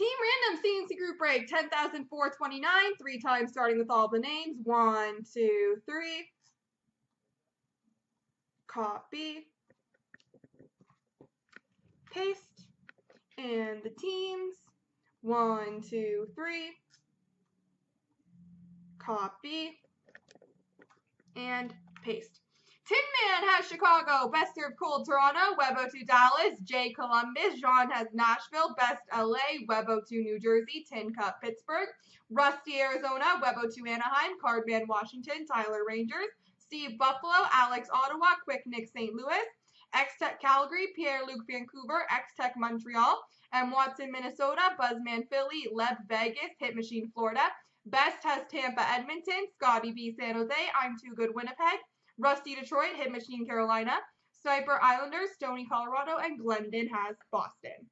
Team Random CNC Group Break 10,429. Three times starting with all the names. One, two, three. Copy. Paste. And the teams. One, two, three. Copy. And paste. Tin Man has Chicago, Best Served Cold Toronto, Webo2 Dallas, Jay Columbus, John has Nashville, Best LA, Webo2 New Jersey, Tin Cup Pittsburgh, Rusty Arizona, Webo2 Anaheim, Cardman Washington, Tyler Rangers, Steve Buffalo, Alex Ottawa, Quick Nick St. Louis, X Tech Calgary, Pierre Luc Vancouver, X Tech Montreal, M Watson Minnesota, Buzzman Philly, Lev Vegas, Hit Machine Florida, Best has Tampa Edmonton, Scotty B San Jose, I'm Too Good Winnipeg, Rusty Detroit, Hit Machine Carolina, Sniper Islanders, Stony Colorado, and Glendon has Boston.